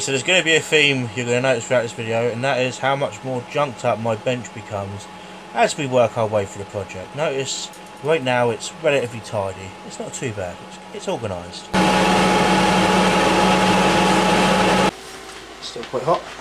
So there's going to be a theme you're going to notice throughout this video, and that is how much more junked up my bench becomes as we work our way through the project. Notice, right now it's relatively tidy. It's not too bad. It's, it's organised. Still quite hot.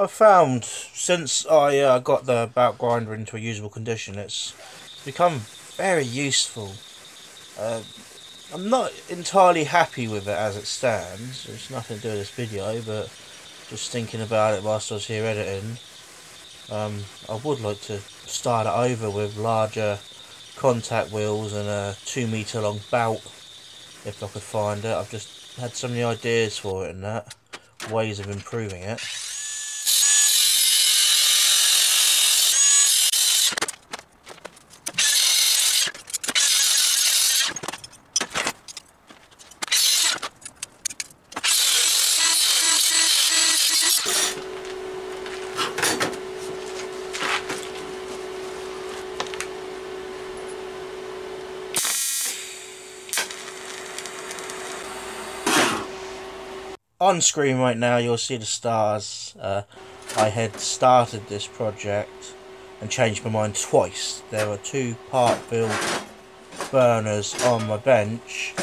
I've found since I uh, got the belt grinder into a usable condition, it's become very useful. Uh, I'm not entirely happy with it as it stands. There's nothing to do with this video, but just thinking about it whilst I was here editing, um, I would like to start it over with larger contact wheels and a two metre long belt if I could find it. I've just had so many ideas for it and that, ways of improving it. On screen right now you'll see the stars. Uh, I had started this project and changed my mind twice. There were two part built burners on my bench.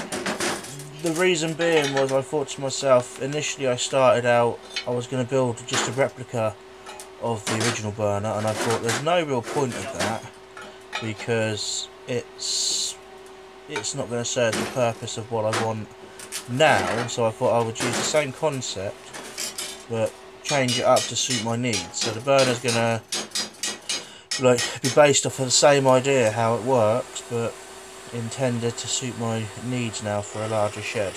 The reason being was I thought to myself, initially I started out, I was going to build just a replica of the original burner and I thought there's no real point of that because it's it's not going to serve the purpose of what I want now so I thought I would use the same concept but change it up to suit my needs. So the burner's to like be based off of the same idea how it works but intended to suit my needs now for a larger shed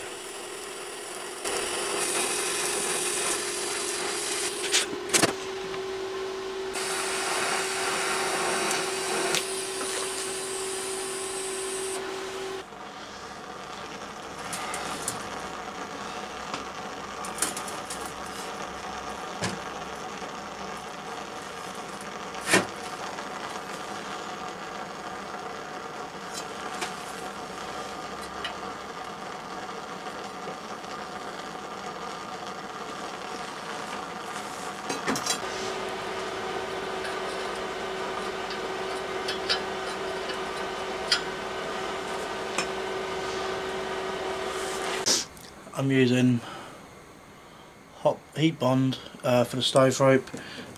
I'm using hot heat bond uh, for the stove rope.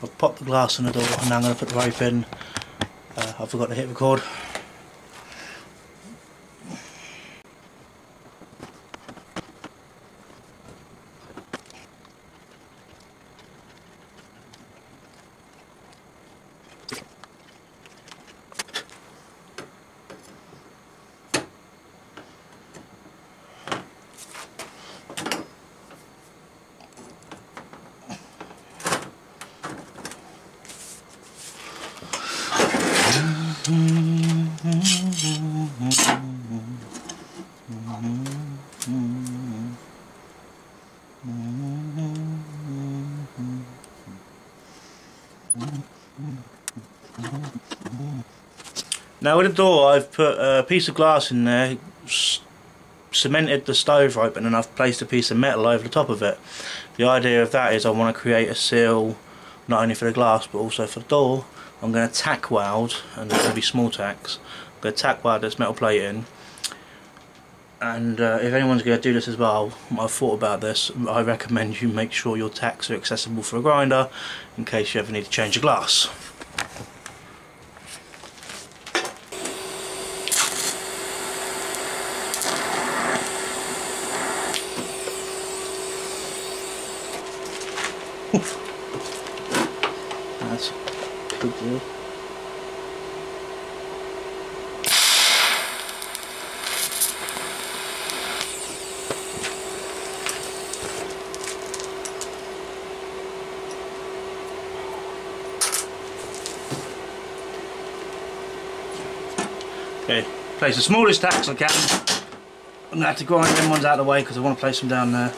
I've popped the glass in the door and now I'm going to put the rope in. Uh, I forgot to hit record. Now with the door I've put a piece of glass in there, cemented the stove rope and I've placed a piece of metal over the top of it. The idea of that is I want to create a seal not only for the glass but also for the door. I'm going to tack weld, and there's going to be small tacks, I'm going to tack weld this metal plate in and uh, if anyone's going to do this as well, I've thought about this, I recommend you make sure your tacks are accessible for a grinder in case you ever need to change a glass. That's good deal. Okay, place the smallest tacks I can. I'm going to have to grind them ones out of the way because I want to place them down there.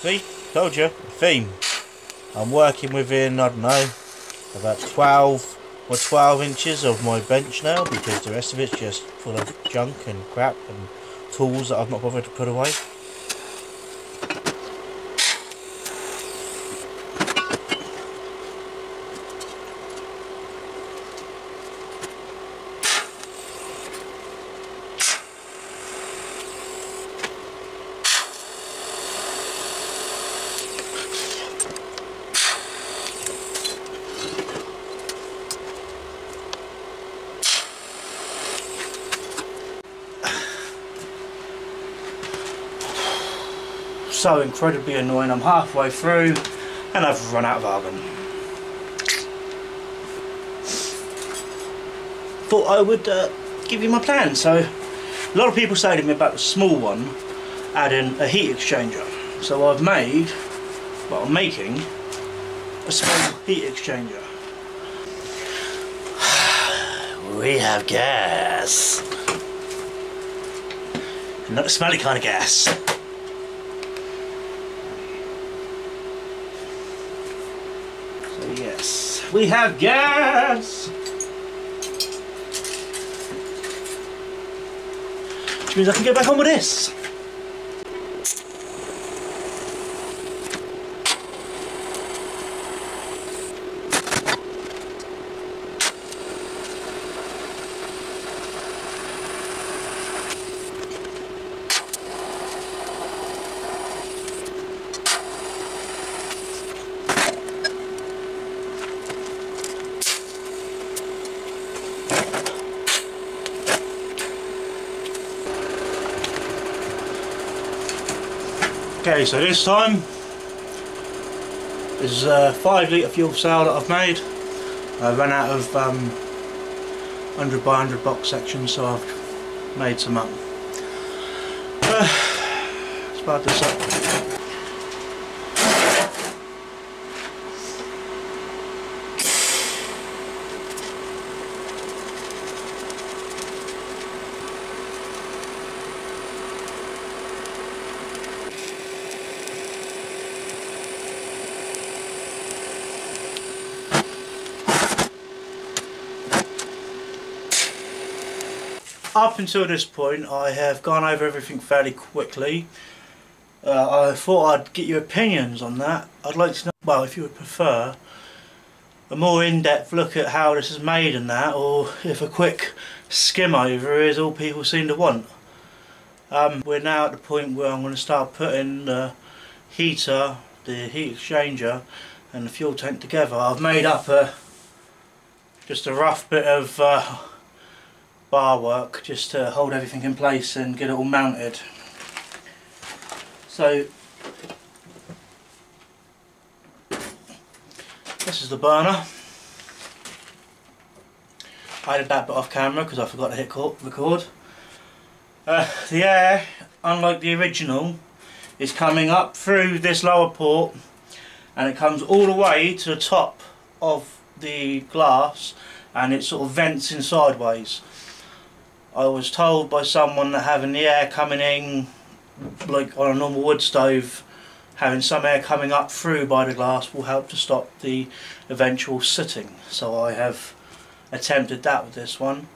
See, told you, theme. I'm working within, I don't know, about 12 or 12 inches of my bench now because the rest of it's just full of junk and crap and tools that I've not bothered to put away. So incredibly annoying. I'm halfway through and I've run out of argon. Thought I would uh, give you my plan. So a lot of people say to me about the small one adding a heat exchanger. So I've made, well I'm making, a small heat exchanger. We have gas. Not smelly kind of gas. So yes, we have gas. Which means I can get back on with this. Okay, so this time is a 5 litre fuel cell that I've made. I ran out of um, 100 by 100 box sections so I've made some up. Uh, start this up. Up until this point I have gone over everything fairly quickly. Uh, I thought I'd get your opinions on that. I'd like to know, well if you would prefer, a more in-depth look at how this is made and that, or if a quick skim over is all people seem to want. Um, we're now at the point where I'm going to start putting the heater, the heat exchanger and the fuel tank together. I've made up a just a rough bit of uh, bar work just to hold everything in place and get it all mounted. So this is the burner. I did that bit off camera because I forgot to hit record. Uh, the air, unlike the original, is coming up through this lower port and it comes all the way to the top of the glass and it sort of vents in sideways. I was told by someone that having the air coming in like on a normal wood stove having some air coming up through by the glass will help to stop the eventual sooting. So I have attempted that with this one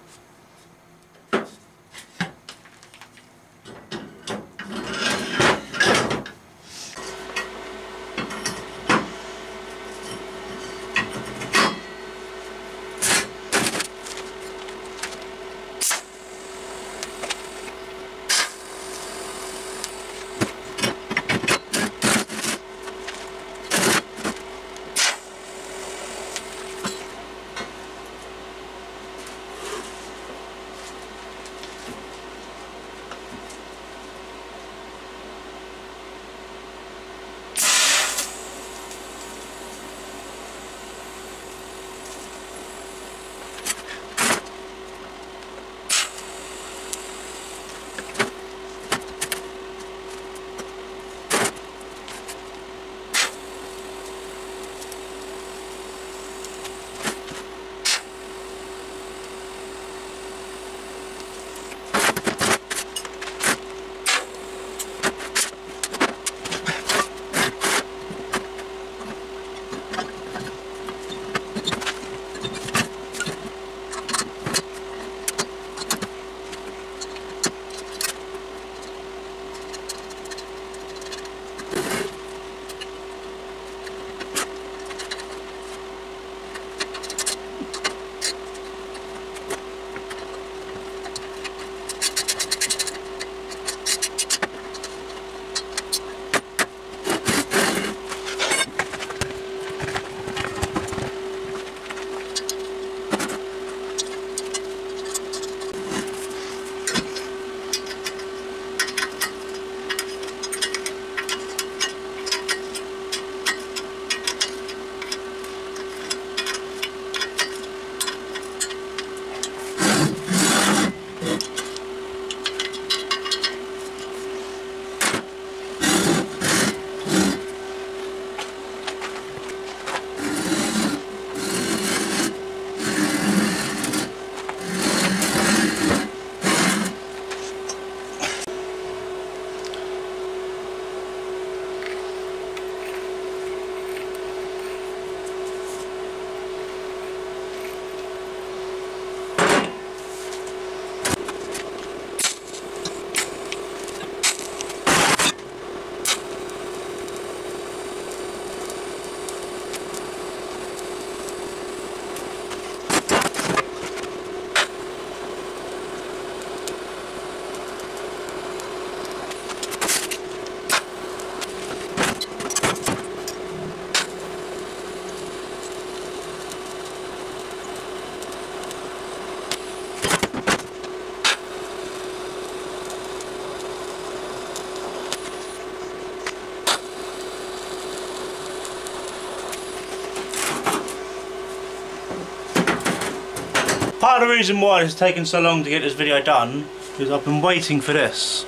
part of the reason why it's taken so long to get this video done is I've been waiting for this.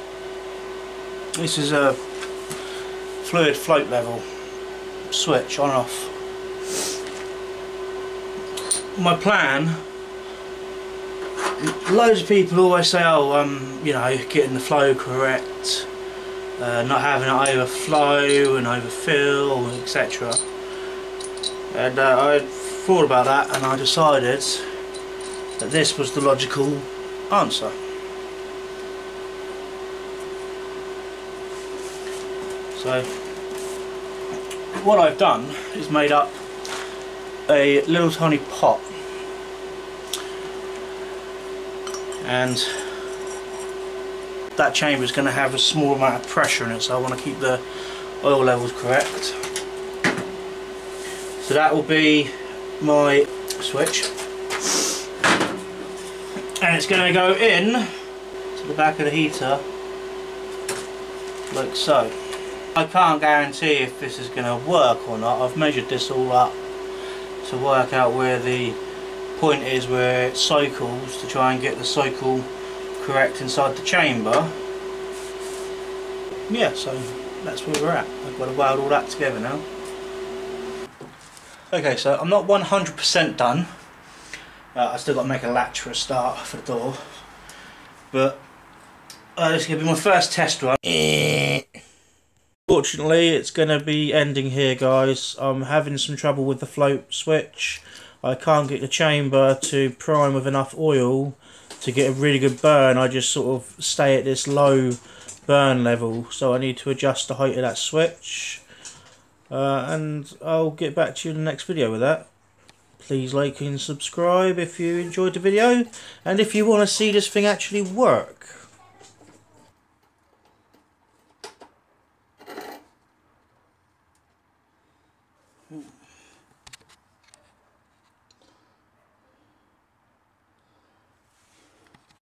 This is a fluid float level switch on off. My plan loads of people always say oh um, you know getting the flow correct uh, not having it overflow and overfill etc and uh, I thought about that and I decided that this was the logical answer. So what I've done is made up a little tiny pot. And that chamber is going to have a small amount of pressure in it so I want to keep the oil levels correct. So that will be my switch it's going to go in to the back of the heater like so. I can't guarantee if this is going to work or not. I've measured this all up to work out where the point is where it cycles to try and get the cycle correct inside the chamber. Yeah so that's where we're at. I've got to weld all that together now. Okay so I'm not 100% done uh, I still got to make a latch for a start for the door but uh, this is going to be my first test run Fortunately it's going to be ending here guys I'm having some trouble with the float switch I can't get the chamber to prime with enough oil to get a really good burn. I just sort of stay at this low burn level. So I need to adjust the height of that switch. Uh, and I'll get back to you in the next video with that. Please like and subscribe if you enjoyed the video. And if you want to see this thing actually work.